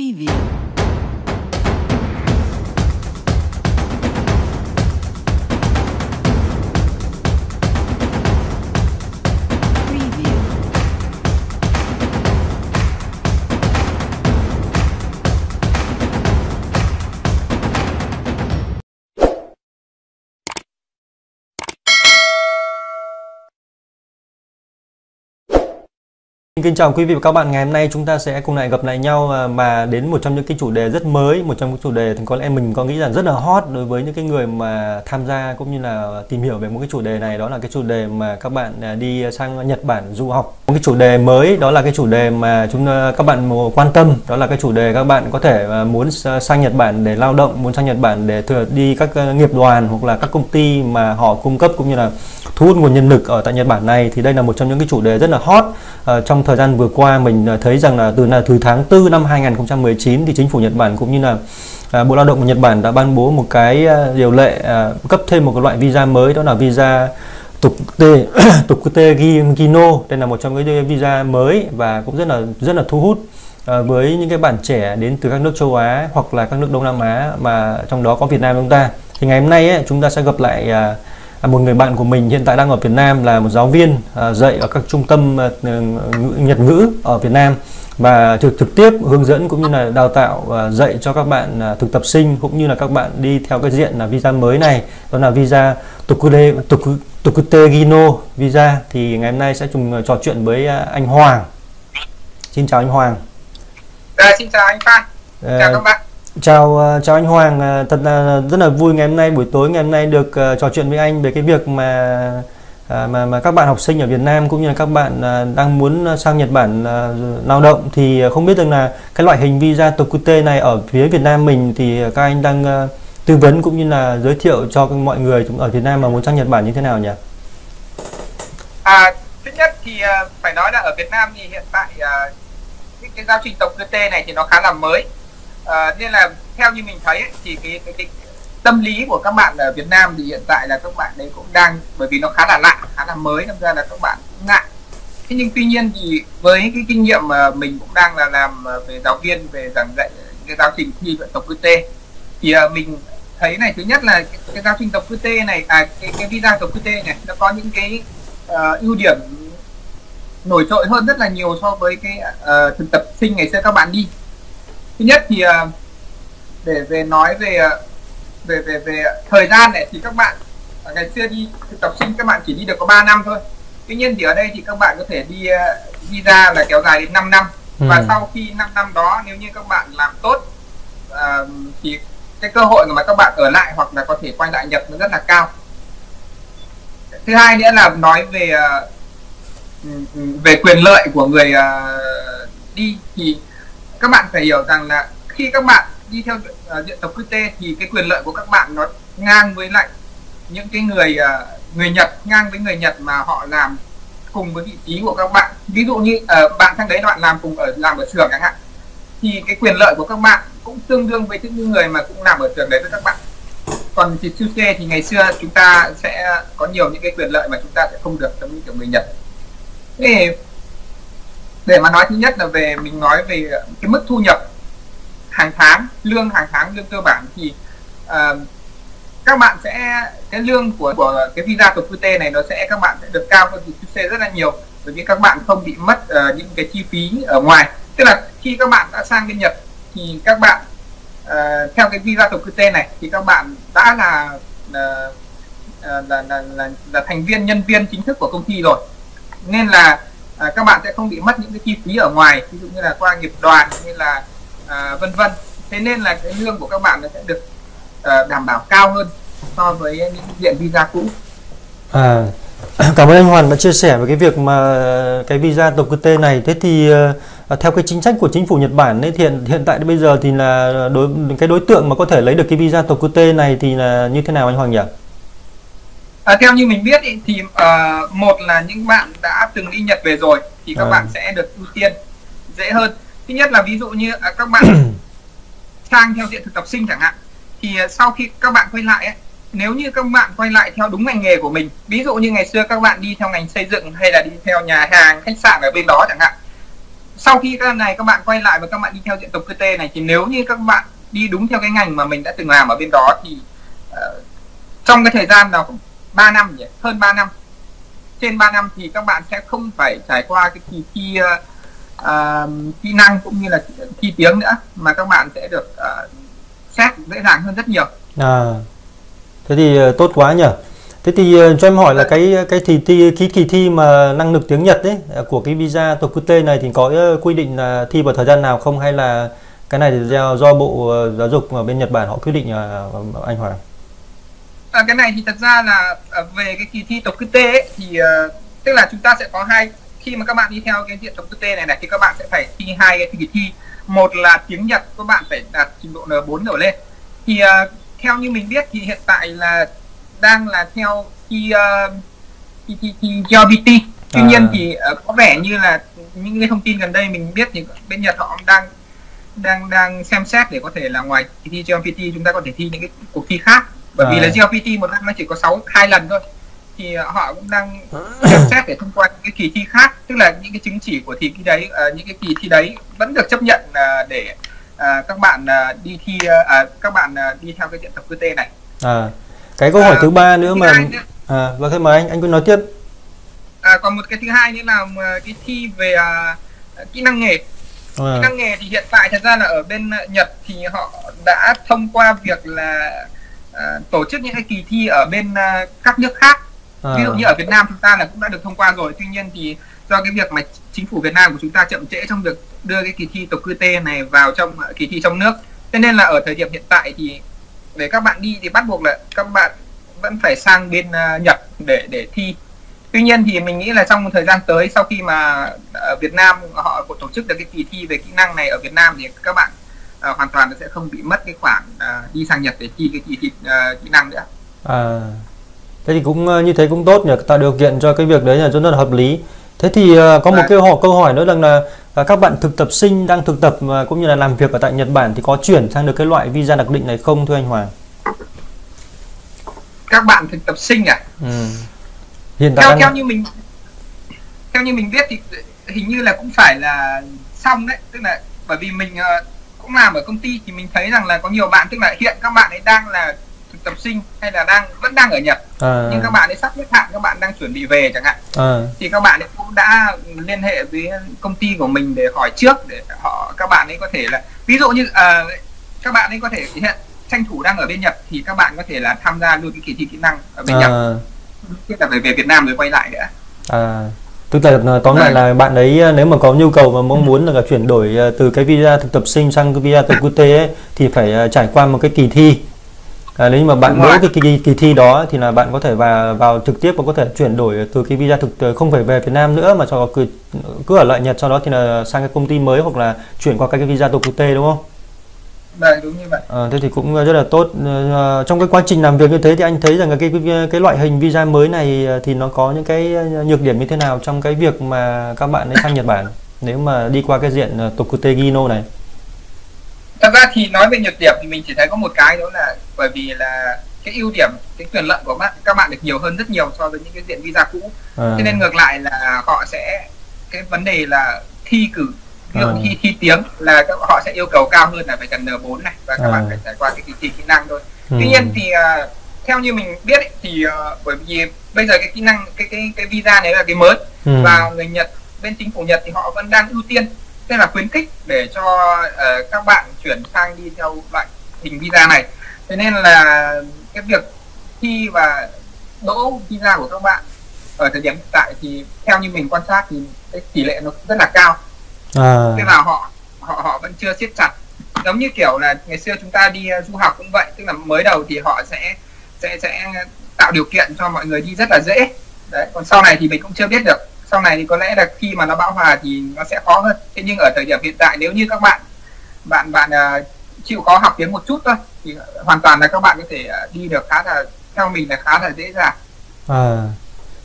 Bem-vindo. Kính chào quý vị và các bạn. Ngày hôm nay chúng ta sẽ cùng lại gặp lại nhau mà đến một trong những cái chủ đề rất mới, một trong những chủ đề thì có lẽ mình có nghĩ rằng rất là hot đối với những cái người mà tham gia cũng như là tìm hiểu về một cái chủ đề này đó là cái chủ đề mà các bạn à, đi sang Nhật Bản du học. Một cái chủ đề mới đó là cái chủ đề mà chúng à, các bạn quan tâm, đó là cái chủ đề các bạn có thể à, muốn sang Nhật Bản để lao động, muốn sang Nhật Bản để thừa đi các nghiệp đoàn hoặc là các công ty mà họ cung cấp cũng như là thu hút nguồn nhân lực ở tại Nhật Bản này thì đây là một trong những cái chủ đề rất là hot ờ, trong thời gian vừa qua mình à, thấy rằng là từ là từ tháng 4 năm 2019 thì chính phủ Nhật Bản cũng như là à, Bộ Lao động của Nhật Bản đã ban bố một cái à, điều lệ à, cấp thêm một cái loại visa mới đó là visa tục t tục t Gino đây là một trong cái visa mới và cũng rất là rất là thu hút à, với những cái bạn trẻ đến từ các nước châu Á hoặc là các nước Đông Nam Á mà trong đó có Việt Nam chúng ta. Thì ngày hôm nay ấy, chúng ta sẽ gặp lại À, một người bạn của mình hiện tại đang ở Việt Nam là một giáo viên à, dạy ở các trung tâm à, Nhật ngữ ở Việt Nam và trực trực tiếp hướng dẫn cũng như là đào tạo à, dạy cho các bạn à, thực tập sinh cũng như là các bạn đi theo cái diện là visa mới này đó là visa Tokure Toku- Tokute Gino visa. Thì ngày hôm nay sẽ cùng trò chuyện với à, anh Hoàng. Xin chào anh Hoàng. À, xin chào anh Phan, chào các bạn. Chào ờ, chào anh Hoàng, ờ, thật là rất là vui ngày hôm nay buổi tối ngày hôm nay được ờ, trò chuyện với anh về cái việc mà mà mà các bạn học sinh ở Việt Nam cũng như là các bạn đang muốn sang Nhật Bản lao động thì không biết rằng là cái loại hình visa Tokute này ở phía Việt Nam mình thì các anh đang tư vấn cũng như là giới thiệu cho mọi người chúng ở Việt Nam mà muốn sang Nhật Bản như thế nào nhỉ? À, thứ nhất thì phải nói là ở Việt Nam thì hiện tại cái, cái giáo trình tộc tê này thì nó khá là mới. À, nên là theo như mình thấy ấy, thì cái, cái, cái tâm lý của các bạn ở Việt Nam thì hiện tại là các bạn đấy cũng đang bởi vì nó khá là lạ, khá là mới nên ra là các bạn cũng ngại. Thế nhưng tuy nhiên thì với cái kinh nghiệm mà mình cũng đang là làm ờ, về giáo viên về giảng dạy cái giáo trình thi vận tộc QT thì à, mình thấy này thứ nhất là cái, cái giáo trình tộc QT này à cái, cái visa tộc QT này nó có những cái ờ, ưu điểm nổi trội hơn rất là nhiều so với cái uh, thực tập sinh ngày xưa các bạn đi thứ nhất thì ờ, để về nói về ờ, về về về thời gian này thì các bạn ờ, ngày xưa đi thực tập sinh các bạn chỉ đi được có 3 năm thôi. Tuy nhiên thì ở đây thì các bạn có thể đi ờ, visa là kéo dài đến 5 năm. Và Ừ. sau khi 5 năm đó nếu như các bạn làm tốt thì cái cơ hội mà các bạn ở lại hoặc là có thể quay lại Nhật nó rất là cao. Thứ hai nữa là nói về ừm, ừm, về quyền lợi của người đi thì các bạn phải hiểu rằng là khi các bạn đi theo ờ, uh, diện tộc QT thì cái quyền lợi của các bạn nó ngang với lại những cái người uh, người Nhật ngang với người Nhật mà họ làm cùng với vị trí của các bạn. Ví dụ như uh, bạn sang đấy bạn làm cùng ở làm ở trường chẳng hạn thì cái quyền lợi của các bạn cũng tương đương với những người mà cũng làm ở trường đấy với các bạn. Còn thì Tsuke thì ngày xưa chúng ta sẽ có nhiều những cái quyền lợi mà chúng ta sẽ không được trong những kiểu người Nhật. Thế để mà nói thứ nhất là về mình nói về ờ, cái mức thu nhập hàng tháng lương hàng tháng lương cơ bản thì uh, các bạn sẽ cái lương của của cái visa của QT này nó sẽ các bạn sẽ được cao hơn từ rất là nhiều bởi vì các bạn không bị mất uh, những cái chi phí ở ngoài. Tức là khi các bạn đã sang bên Nhật thì các bạn uh, theo cái visa của QT này thì các bạn đã là là, là, là, là, là thành viên nhân viên chính thức của công ty rồi. Nên là à, các bạn sẽ không bị mất những cái chi phí ở ngoài ví dụ như là qua nghiệp đoàn như là à, vân vân thế nên là cái lương của các bạn nó sẽ được à, đảm bảo cao hơn so với những diện visa cũ À, cảm ơn anh Hoàn đã chia sẻ về cái việc mà cái visa tộc QT này. Thế thì ờ, theo cái chính sách của chính phủ Nhật Bản ấy, thì hiện hiện tại bây giờ thì là đối cái đối tượng mà có thể lấy được cái visa tộc này thì là như thế nào anh Hoàng nhỉ? À, theo như mình biết ý, thì à, một là những bạn đã từng đi Nhật về rồi thì các À. bạn sẽ được ưu tiên dễ hơn thứ nhất là ví dụ như à, các bạn sang theo diện thực tập sinh chẳng hạn thì à, sau khi các bạn quay lại ấy, nếu như các bạn quay lại theo đúng ngành nghề của mình ví dụ như ngày xưa các bạn đi theo ngành xây dựng hay là đi theo nhà hàng khách sạn ở bên đó chẳng hạn sau khi các này các bạn quay lại và các bạn đi theo diện tộc QT này thì nếu như các bạn đi đúng theo cái ngành mà mình đã từng làm ở bên đó thì uh, trong cái thời gian nào 3 năm nhỉ? Hơn 3 năm. Trên 3 năm thì các bạn sẽ không phải trải qua cái kỳ thi uh, kỹ năng cũng như là thi tiếng nữa mà các bạn sẽ được uh, xét dễ dàng hơn rất nhiều. À thế thì ờ, tốt quá nhỉ. Thế thì cho em hỏi là cái cái thì thi cái kỳ thi mà năng lực tiếng Nhật đấy của cái visa Tokute này thì có quy định là thi vào thời gian nào không? Hay là cái này thì do, do bộ giáo dục ở bên Nhật Bản họ quyết định uh, anh Hoàng? À, cái này thì thật ra là về cái kỳ thi tộc QT ấy, thì uh, tức là chúng ta sẽ có hai khi mà các bạn đi theo cái diện tộc QT này này thì các bạn sẽ phải thi hai cái kỳ thi. Một là tiếng Nhật các bạn phải đạt trình độ N4 trở lên. Thì uh, theo như mình biết thì hiện tại là đang là theo thi uh, thi, thi, thi GLBT tuy à. nhiên thì uh, có vẻ như là những cái thông tin gần đây mình biết thì bên Nhật họ đang đang đang xem xét để có thể là ngoài kỳ thi GLBT chúng ta có thể thi những cái cuộc thi khác bởi à. vì là GLBT một năm nó chỉ có 6 hai lần thôi thì họ cũng đang xem xét để thông qua những cái kỳ thi khác tức là những cái chứng chỉ của kỳ thi đấy uh, những cái kỳ thi đấy vẫn được chấp nhận uh, để uh, các bạn uh, đi thi uh, các bạn uh, đi theo cái diện tập QT này à cái câu hỏi uh, thứ ba nữa mà nữa. à vâng, mời anh anh cứ nói tiếp à, còn một cái thứ hai nữa là cái thi về uh, kỹ năng nghề à. kỹ năng nghề thì hiện tại thật ra là ở bên Nhật thì họ đã thông qua việc là uh, tổ chức những cái kỳ thi ở bên uh, các nước khác. À. ví dụ như ở Việt Nam chúng ta là cũng đã được thông qua rồi. Tuy nhiên thì do cái việc mà chính phủ Việt Nam của chúng ta chậm trễ trong việc đưa cái kỳ thi tộc QT này vào trong kỳ thi trong nước. Cho nên là ở thời điểm hiện tại thì để các bạn đi thì bắt buộc là các bạn vẫn phải sang bên uh, Nhật để để thi. Tuy nhiên thì mình nghĩ là trong thời gian tới sau khi mà ở Việt Nam họ tổ chức được cái kỳ thi về kỹ năng này ở Việt Nam thì các bạn uh, hoàn toàn sẽ không bị mất cái khoản uh, đi sang Nhật để thi cái kỳ thi uh, kỹ năng nữa. À thế thì cũng như thế cũng tốt nhỉ? Tạo điều kiện cho cái việc đấy là rất là hợp lý. Thế thì uh, có một cái hỏi câu hỏi nữa rằng là uh, các bạn thực tập sinh đang thực tập uh, cũng như là làm việc ở tại Nhật Bản thì có chuyển sang được cái loại visa đặc định này không thưa anh Hoàng? Các bạn thực tập sinh à? Ừ. hiện tại theo đang... theo như mình theo như mình biết thì hình như là cũng phải là xong đấy. Tức là bởi vì mình uh, cũng làm ở công ty thì mình thấy rằng là có nhiều bạn tức là hiện các bạn ấy đang là thực tập sinh hay là đang vẫn đang ở Nhật à. nhưng các bạn ấy sắp hết hạn các bạn đang chuẩn bị về chẳng hạn à. thì các bạn ấy cũng đã liên hệ với công ty của mình để hỏi trước để họ các bạn ấy có thể là ví dụ như uh, các bạn ấy có thể hiện tranh thủ đang ở bên Nhật thì các bạn có thể là tham gia luôn cái kỳ thi kỹ năng ở bên à. Nhật tiếp là về về Việt Nam rồi quay lại nữa à tức là tóm lại là bạn ấy nếu mà có nhu cầu và mong muốn là chuyển đổi ờ, từ cái visa thực tập sinh sang cái visa thực quốc tế ấy, thì phải ờ, trải qua một cái kỳ thi. À, nếu mà bạn đỗ cái kỳ, kỳ thi đó thì là bạn có thể vào vào trực tiếp và có thể chuyển đổi từ cái visa thực ờ, không phải về Việt Nam nữa mà cho cứ cứ ở lại Nhật sau đó thì là sang cái công ty mới hoặc là chuyển qua cái visa thực quốc tế đúng không? Vâng đúng như vậy. À, thế thì cũng rất là tốt. À, trong cái quá trình làm việc như thế thì anh thấy rằng cái, cái cái loại hình visa mới này thì nó có những cái nhược điểm như thế nào trong cái việc mà các bạn ấy sang Nhật Bản nếu mà đi qua cái diện Tokute Gino này? thật ra thì nói về nhược điểm thì mình chỉ thấy có một cái đó là bởi vì là cái ưu điểm cái quyền lợi của bạn các bạn được nhiều hơn rất nhiều so với những cái diện visa cũ à. cho nên ngược lại là họ sẽ cái vấn đề là thi cử ví dụ à. thi thi tiếng là các, họ sẽ yêu cầu cao hơn là phải cần N4 này và các à. bạn phải trải qua cái kỳ thi kỹ năng thôi ừ. tuy nhiên thì uh, theo như mình biết ấy, thì uh, bởi vì bây giờ cái kỹ năng cái cái cái visa này là cái mới ừ. và người Nhật bên chính phủ Nhật thì họ vẫn đang ưu tiên tức là khuyến khích để cho uh, các bạn chuyển sang đi theo loại hình visa này cho nên là cái việc thi và đỗ visa của các bạn ở thời điểm hiện tại thì theo như mình quan sát thì cái tỷ lệ nó rất là cao à. tức là họ họ họ vẫn chưa siết chặt. Giống như kiểu là ngày xưa chúng ta đi du học cũng vậy tức là mới đầu thì họ sẽ sẽ sẽ tạo điều kiện cho mọi người đi rất là dễ. Đấy còn sau này thì mình cũng chưa biết được. Sau này thì có lẽ là khi mà nó bão hòa thì nó sẽ khó hơn. Thế nhưng ở thời điểm hiện tại nếu như các bạn bạn bạn uh, chịu khó học tiếng một chút thôi thì hoàn toàn là các bạn có thể uh, đi được khá là theo mình là khá là dễ dàng. À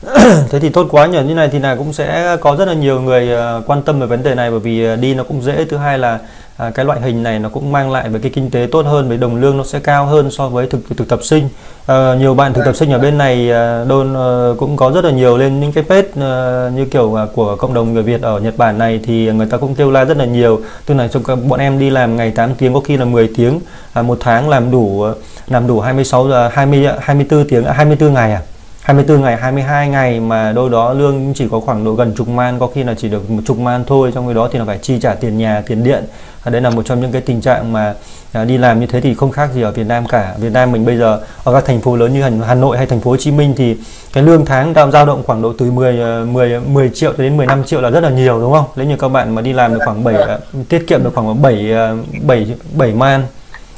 thế thì tốt quá nhỉ như này thì là cũng sẽ có rất là nhiều người ờ, quan tâm về vấn đề này bởi vì ờ, đi nó cũng dễ. Thứ hai là à, cái loại hình này nó cũng mang lại về cái kinh tế tốt hơn với đồng lương nó sẽ cao hơn so với thực thực tập sinh. À, nhiều bạn thực tập sinh ở bên này đôn cũng có rất là nhiều lên những cái page như kiểu à, của cộng đồng người Việt ở Nhật Bản này thì người ta cũng kêu la rất là nhiều. Tức là trong bọn em đi làm ngày 8 tiếng có khi là 10 tiếng à, một tháng làm đủ làm đủ 26 giờ 20 24 tiếng à, 24 ngày à? 24 ngày 22 ngày mà đâu đó lương chỉ có khoảng độ gần chục man có khi là chỉ được một chục man thôi trong cái đó thì nó phải chi trả tiền nhà tiền điện. À, đấy là một trong những cái tình trạng mà à, đi làm như thế thì không khác gì ở Việt Nam cả. Việt Nam mình bây giờ ở các thành phố lớn như Hà Nội hay thành phố Hồ Chí Minh thì cái lương tháng đang dao động khoảng độ từ 10 10 10 triệu đến 15 triệu là rất là nhiều đúng không? Nếu như các bạn mà đi làm được khoảng 7 à, tiết kiệm được khoảng 7 7 7 man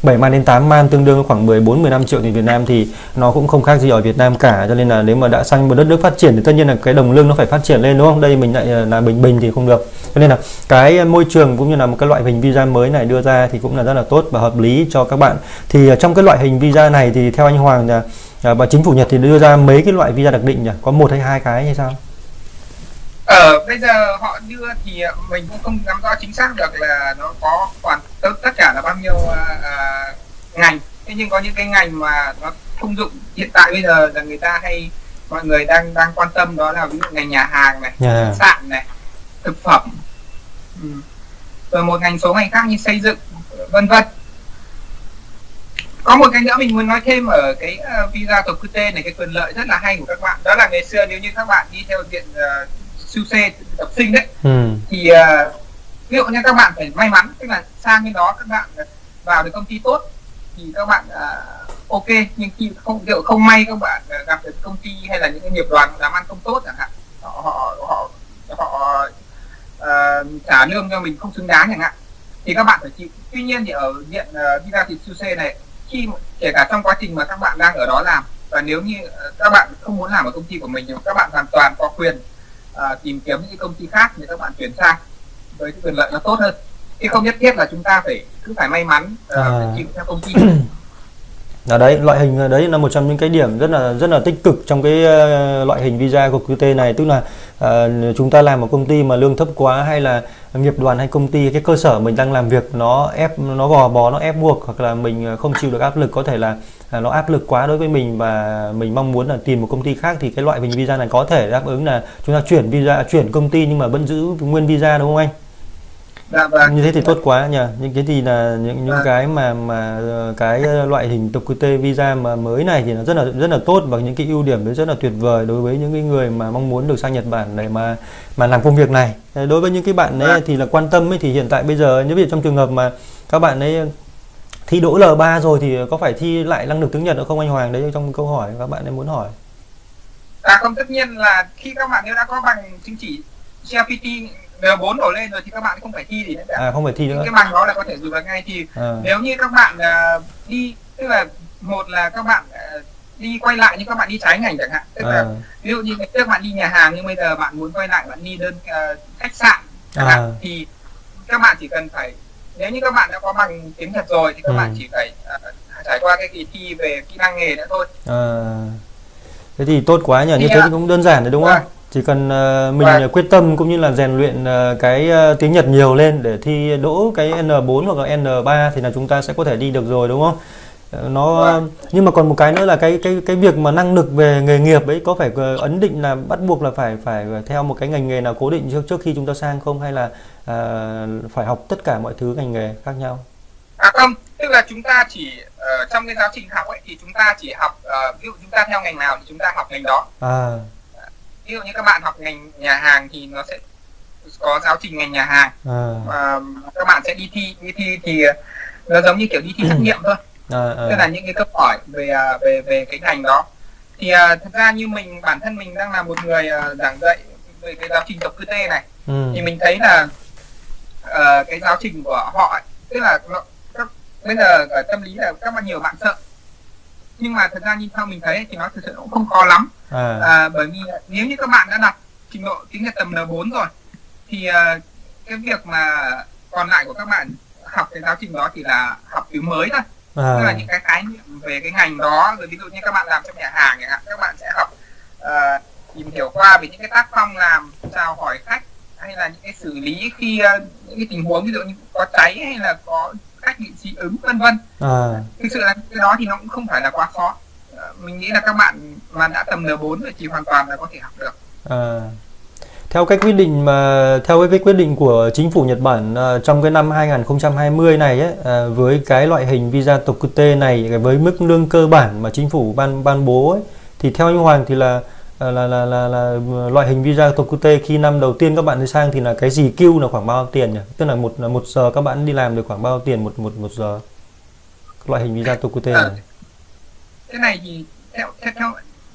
7 man đến 8 man tương đương khoảng 14 15 triệu tiền Việt Nam thì nó cũng không khác gì ở Việt Nam cả. Cho nên là nếu mà đã sang một đất nước phát triển thì tất nhiên là cái đồng lương nó phải phát triển lên, đúng không? Đây mình lại ờ, là bình bình thì không được. Cho nên là cái môi trường cũng như là một cái loại hình visa mới này đưa ra thì cũng là rất là tốt và hợp lý cho các bạn. Thì ờ, trong cái loại hình visa này thì theo anh Hoàng là ờ, và chính phủ Nhật thì đưa ra mấy cái loại visa đặc định nhỉ? Có một hay hai cái hay sao? Ờ, bây giờ họ đưa thì mình cũng không nắm rõ chính xác được là nó có toàn tất, cả là bao nhiêu uh, ngành thế nhưng có những cái ngành mà nó thông dụng hiện tại bây giờ là người ta hay mọi người đang đang quan tâm đó là ví dụ ngành nhà hàng này Yeah. khách sạn này thực phẩm ừ. rồi một ngành số ngành khác như xây dựng vân vân có một cái nữa mình muốn nói thêm ở cái uh, visa cư tê này cái quyền lợi rất là hay của các bạn đó là ngày xưa nếu như các bạn đi theo diện uh, siêu xe tập sinh đấy. Ừ. thì uh, ví dụ như các bạn phải may mắn tức là sang bên đó các bạn vào được công ty tốt thì các bạn uh, ok. Nhưng khi không liệu không may các bạn uh, gặp được công ty hay là những cái nghiệp đoàn làm ăn không tốt chẳng hạn họ họ họ họ uh, trả lương cho mình không xứng đáng chẳng hạn thì các bạn phải chịu. Tuy nhiên thì ở diện uh, visa siêu xe này khi kể cả trong quá trình mà các bạn đang ở đó làm và nếu như các bạn không muốn làm ở công ty của mình thì các bạn hoàn toàn có quyền uh, tìm kiếm những công ty khác để các bạn chuyển sang với cái quyền lợi nó tốt hơn. Chứ không nhất thiết là chúng ta phải cứ phải may mắn uh, À. phải chịu theo công ty. Ở đấy loại hình đấy là một trong những cái điểm rất là rất là tích cực trong cái ờ, loại hình visa của QT này. Tức là ờ, chúng ta làm ở công ty mà lương thấp quá hay là nghiệp đoàn hay công ty cái cơ sở mình đang làm việc nó ép nó gò bó nó ép buộc hoặc là mình ờ, không chịu được áp lực có thể là à, nó áp lực quá đối với mình và mình mong muốn là tìm một công ty khác thì cái loại hình visa này có thể đáp ứng là chúng ta chuyển visa chuyển công ty nhưng mà vẫn giữ nguyên visa đúng không anh? dạ vâng như thế thì tốt quá nhỉ những cái gì là những những Vâng. cái mà mà ờ, cái ờ, loại hình tục QT visa mà mới này thì nó rất là rất là tốt và những cái ưu điểm đấy rất là tuyệt vời đối với những cái người mà mong muốn được sang Nhật Bản để mà mà làm công việc này đối với những cái bạn ấy Vâng. thì là quan tâm ấy thì hiện tại bây giờ nếu dụ trong trường hợp mà các bạn ấy thi đỗ L3 rồi thì có phải thi lại năng lực tiếng Nhật nữa không anh Hoàng? Đấy trong câu hỏi các bạn ấy muốn hỏi. À không tất nhiên là khi các bạn nếu đã có bằng chứng chỉ CLPT N4 đổ lên rồi thì các bạn không phải thi gì nữa cả. À không phải thi nữa. Cái bằng đó là có thể dùng ngay. Thì à, nếu như các bạn ờ, đi tức là một là các bạn ờ, đi quay lại nhưng các bạn đi trái ngành chẳng hạn. Tức là à, ví dụ như trước bạn đi nhà hàng nhưng bây giờ bạn muốn quay lại bạn đi đơn ờ, khách sạn chẳng À. hạn thì các bạn chỉ cần phải nếu như các bạn đã có bằng tiếng Nhật rồi thì các Ừ. bạn chỉ phải ờ, trải qua cái kỳ thi về kỹ năng nghề nữa thôi À, thế thì tốt quá nhỉ, như thế à, thì cũng đơn giản đấy đúng không? vâng. Chỉ cần ờ, mình Vâng. ờ, quyết tâm cũng như là rèn luyện ờ, cái ờ, tiếng Nhật nhiều lên để thi đỗ cái N4 hoặc là N3 thì là chúng ta sẽ có thể đi được rồi đúng không? Nó Vâng. nhưng mà còn một cái nữa là cái cái cái việc mà năng lực về nghề nghiệp ấy có phải ấn định là bắt buộc là phải phải theo một cái ngành nghề nào cố định trước trước khi chúng ta sang không hay là ờ, phải học tất cả mọi thứ ngành nghề khác nhau? à không tức là chúng ta chỉ ờ, trong cái giáo trình học ấy thì chúng ta chỉ học ờ, ví dụ chúng ta theo ngành nào thì chúng ta học ngành đó. À, ví dụ như các bạn học ngành nhà hàng thì nó sẽ có giáo trình ngành nhà hàng. À, và các bạn sẽ đi thi đi thi thì nó giống như kiểu đi thi trắc nghiệm thôi. À, à, tức là những cái câu hỏi về à, về về cái ngành đó. Thì à, thật ra như mình bản thân mình đang là một người à, giảng dạy về cái giáo trình độc cư tê này ừ, thì mình thấy là ờ, cái giáo trình của họ ấy, tức là nó, các, bây giờ ở tâm lý là các bạn nhiều bạn sợ. Nhưng mà thật ra như theo mình thấy thì nó thực sự cũng không khó lắm. À, à, bởi vì nếu như các bạn đã đạt trình độ tiếng Nhật tầm N4 rồi thì à, cái việc mà còn lại của các bạn học cái giáo trình đó thì là học tiếng mới thôi. Tức là à, những cái khái niệm về cái ngành đó rồi ví dụ như các bạn làm trong nhà hàng chẳng hạn các bạn sẽ học ờ, tìm hiểu qua về những cái tác phong làm chào hỏi khách hay là những cái xử lý khi uh, những cái tình huống ví dụ như có cháy hay là có cách bị dị ứng vân vân. À. Thực sự là cái đó thì nó cũng không phải là quá khó. Uh, mình nghĩ là các bạn mà đã tầm N4 rồi thì hoàn toàn là có thể học được. À, theo cái quyết định mà theo cái, quyết định của chính phủ Nhật Bản à, trong cái năm 2020 này ấy, à, với cái loại hình visa Tokute này với mức lương cơ bản mà chính phủ ban ban bố ấy, thì theo anh Hoàng thì là là là là, là, là loại hình visa Tokute khi năm đầu tiên các bạn đi sang thì là cái gì kêu là khoảng bao tiền nhỉ? Tức là một một giờ các bạn đi làm được khoảng bao tiền một một một giờ? Loại hình visa Tokute này. cái này thì theo theo theo,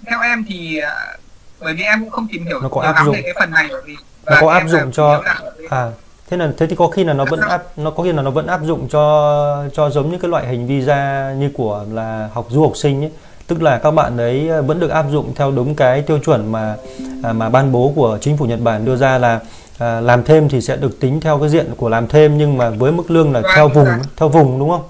theo em thì uh, bởi vì em cũng không tìm hiểu Nó có áp dụng. cái phần này bởi vì Nó có áp dụng cho- À thế là thế thì có khi là nó vẫn áp nó có khi là nó vẫn áp dụng cho cho giống như cái loại hình visa như của là học du học sinh ấy tức là các bạn đấy ờ, vẫn được áp dụng theo đúng cái tiêu chuẩn mà à, mà ban bố của chính phủ Nhật Bản đưa ra là à, làm thêm thì sẽ được tính theo cái diện của làm thêm nhưng mà với mức lương là theo vùng theo vùng đúng không?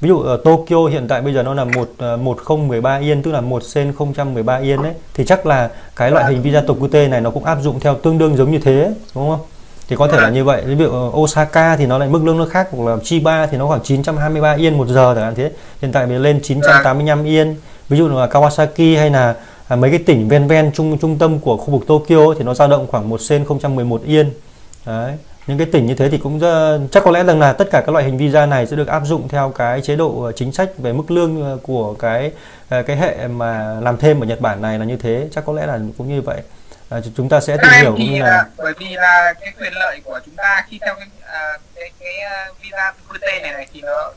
Ví dụ ở Tokyo hiện tại bây giờ nó là một ờ, 1013 yên tức là 1 sen 013 yên đấy thì chắc là cái loại hình visa Tokute này nó cũng áp dụng theo tương đương giống như thế đúng không? Thì có thể là như vậy. Ví dụ Osaka thì nó lại mức lương nó khác hoặc là Chiba thì nó khoảng 923 yên một giờ chẳng hạn thế. Hiện tại bây giờ lên 985 yên. Ví dụ là Kawasaki hay là à, mấy cái tỉnh ven ven trung trung tâm của khu vực Tokyo thì nó dao động khoảng 1 sen 011 yên. Đấy. Những cái tỉnh như thế thì cũng rất- chắc có lẽ rằng là tất cả các loại hình visa này sẽ được áp dụng theo cái chế độ ờ, chính sách về mức lương ờ, của cái ờ, cái hệ mà làm thêm ở Nhật Bản này là như thế, chắc có lẽ là cũng như vậy. À, chúng ta sẽ tìm hiểu cũng như là là bởi vì là cái quyền lợi của chúng ta khi theo cái à, cái, cái à, visa QT này này thì nó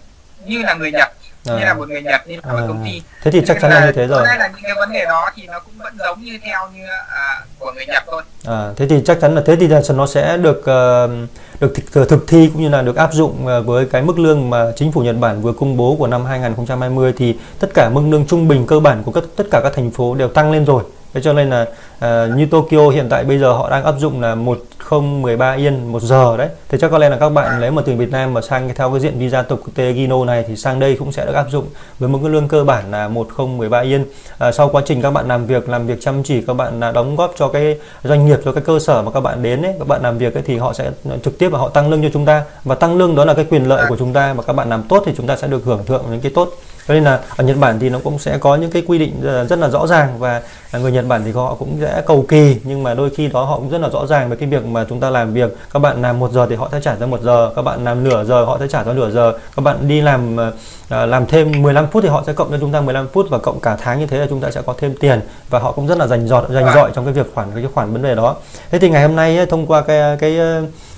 như là người Nhật như là một người Nhật như là một À. công ty thế thì chắc chắn là như thế rồi. là những cái vấn đề đó thì nó cũng vẫn giống như theo như à, của người Nhật thôi À, thế thì chắc chắn là thế thì là nó sẽ được ờ, được thực, thực thi cũng như là được áp dụng ờ, với cái mức lương mà chính phủ Nhật Bản vừa công bố của năm 2020 thì tất cả mức lương trung bình cơ bản của các tất cả các thành phố đều tăng lên rồi. Thế cho nên là uh, như Tokyo hiện tại bây giờ họ đang áp dụng là 1013 yên một giờ đấy. Thế chắc có lẽ là các bạn nếu mà từ Việt Nam mà sang theo cái diện visa Tokute Gino này thì sang đây cũng sẽ được áp dụng với mức lương cơ bản là 1013 yên. Uh, sau quá trình các bạn làm việc làm việc chăm chỉ các bạn là đóng góp cho cái doanh nghiệp cho cái cơ sở mà các bạn đến ấy, các bạn làm việc ấy, thì họ sẽ ờ, trực tiếp và họ tăng lương cho chúng ta và tăng lương đó là cái quyền lợi của chúng ta mà các bạn làm tốt thì chúng ta sẽ được hưởng thượng những cái tốt cho nên là ở Nhật Bản thì nó cũng sẽ có những cái quy định ờ, rất là- rõ ràng và người Nhật Bản thì họ cũng sẽ cầu kỳ, nhưng mà đôi khi đó họ cũng rất là rõ ràng về cái việc mà chúng ta làm việc. Các bạn làm một giờ thì họ sẽ trả ra một giờ, các bạn làm nửa giờ họ sẽ trả ra nửa giờ. Các bạn đi làm ờ, ờ, làm thêm 15 phút thì họ sẽ cộng cho chúng ta 15 phút và cộng cả tháng như thế là chúng ta sẽ có thêm tiền. Và họ cũng rất là dành dọt dành dọi trong cái việc khoản, cái khoản vấn đề đó. Thế thì ngày hôm nay thông qua cái cái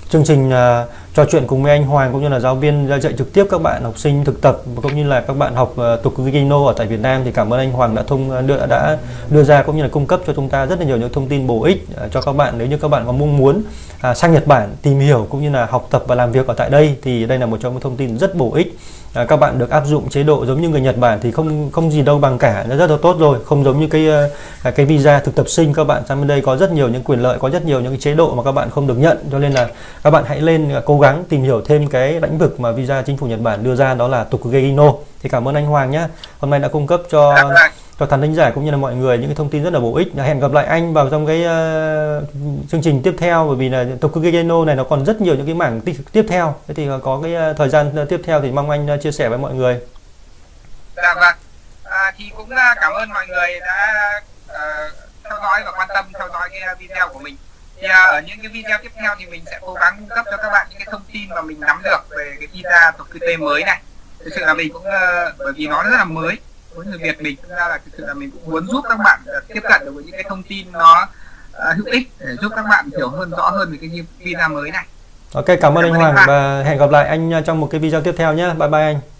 chương trình uh, trò chuyện cùng với anh Hoàng cũng như là giáo viên dạy trực tiếp các bạn học sinh thực tập cũng như là các bạn học à, uh, gino ở tại Việt Nam thì cảm ơn anh Hoàng đã thông à, đưa đã đưa ra cũng như là cung cấp cho chúng ta rất là nhiều những thông tin bổ ích uh, cho các bạn nếu như các bạn có mong muốn uh, sang Nhật Bản tìm hiểu cũng như là học tập và làm việc ở tại đây thì đây là một trong những thông tin rất bổ ích à, các bạn được áp dụng chế độ giống như người Nhật Bản thì không không gì đâu bằng cả. Nó rất là tốt rồi không giống như cái à, cái visa thực tập sinh các bạn. Sang bên đây có rất nhiều những quyền lợi có rất nhiều những cái chế độ mà các bạn không được nhận. Cho nên là các bạn hãy lên à, cố gắng tìm hiểu thêm cái lĩnh vực mà visa chính phủ Nhật Bản đưa ra đó là Tokugegino thì cảm ơn anh Hoàng nhé hôm nay đã cung cấp cho cho khán thính giả cũng như là mọi người những cái thông tin rất là bổ ích. Hẹn gặp lại anh vào trong cái uh, chương trình tiếp theo bởi vì là Tokugegeno này nó còn rất nhiều những cái mảng ti- tiếp theo. Thế thì ờ, có cái uh, thời gian tiếp theo thì mong anh uh, chia sẻ với mọi người. Dạ vâng. À, thì cũng cảm ơn mọi người đã uh, theo dõi và quan tâm theo dõi cái video của mình. Thì à, ở những cái video tiếp theo thì mình sẽ cố gắng cung cấp cho các bạn những cái thông tin mà mình nắm được về cái visa thuộc QT mới này. Thực sự là mình cũng uh, bởi vì nó rất là mới với người Việt mình thực ra là thực sự là mình cũng muốn giúp các bạn à, tiếp cận được với những cái thông tin nó à, hữu ích để giúp các bạn hiểu hơn rõ hơn về cái visa mới này. Ok cảm ơn Cảm anh ơn anh Hoàng và hẹn gặp lại anh ờ, trong một cái video tiếp theo nhé. Bye bye anh